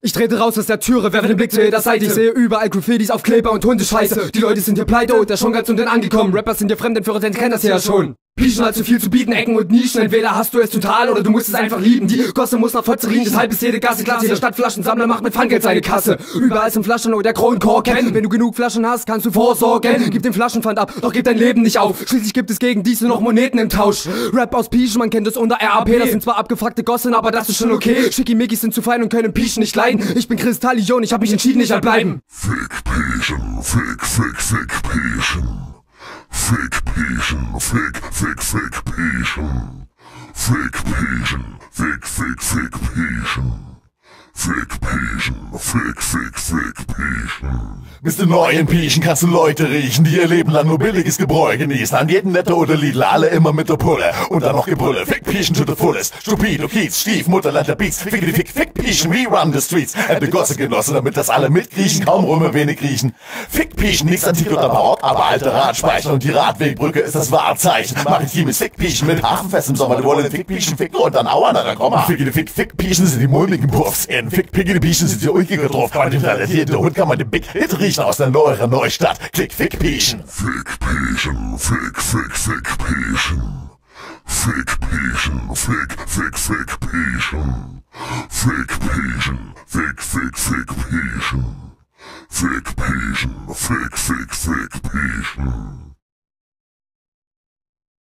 Ich trete raus aus der Türe, werfe den Blick zu jeder Seite. Ich sehe überall Graffitis auf Kleber und Hundescheiße. Die Leute sind hier pleite und der schon ganz unten angekommen. Rappers sind hier Fremdenführer, denn kennen das hier ja schon. Pieschen hat zu viel zu bieten, Ecken und Nischen. Entweder hast du es total oder du musst es einfach lieben. Die Gosse muss nach Fotze riechen, deshalb ist jede Gasse klasse. Jeder Stadtflaschensammler macht mit Pfandgeld seine Kasse. Überall sind Flaschen oder der Kronkorken. Wenn du genug Flaschen hast, kannst du vorsorgen. Gib den Flaschenpfand ab, doch gib dein Leben nicht auf. Schließlich gibt es gegen diese noch Moneten im Tausch. Rap aus Pieschen, man kennt es unter RAP. Das sind zwar abgefuckte Gossen, aber das ist schon okay. Schickimickis sind zu fein und können Pieschen nicht leiden. Ich bin Kristallion, ich hab mich entschieden, ich bleiben. Fick Pieschen, fick, fick, fick Pieschen. Fick Pieschen, fick, fick, fick Pieschen. Fick Pieschen, fick, fick, fick Pieschen. Fick Pieschen, fick, fick, fick Pieschen. Bist du neu in Pieschen, kannst du Leute riechen, die ihr Leben lang nur billiges Gebräu genießen. An jedem Netto oder Lidl, alle immer mit der Pulle. Und dann noch Gebrülle. Fick Pieschen to the fullest. Stupido, Kiez, Stief, Mutterland der Beats. Fick, fick, fick, fick Pieschen, we run the streets. Hätte Gosse genossen, damit das alle mitkriechen, kaum Römer wenig riechen. Fick Pieschen, nichts antik oder barock, aber alte Radspeicher und die Radwegbrücke ist das Wahrzeichen. Maritimes Fick Pieschen mit Hafenfest im Sommer, die wollen Fick Pieschen ficken und dann Auer, na dann komm mal. Fick, fick, fick Pieschen sind die mulmigen Puffs. In Fick, Piggity Pieschen sind die ulkige drauf. Kann man den talentierten Hund, kann man den Big Hit riechen aus der neueren Neustadt. Klick, Fick Pieschen. Fick Pieschen, fick, fick, fick Pieschen. Fick Pieschen, fick, fick, fick Pieschen. Fick Pieschen, fick, fick, fick Pieschen. Fick Pieschen, fick, fick, fick Pieschen.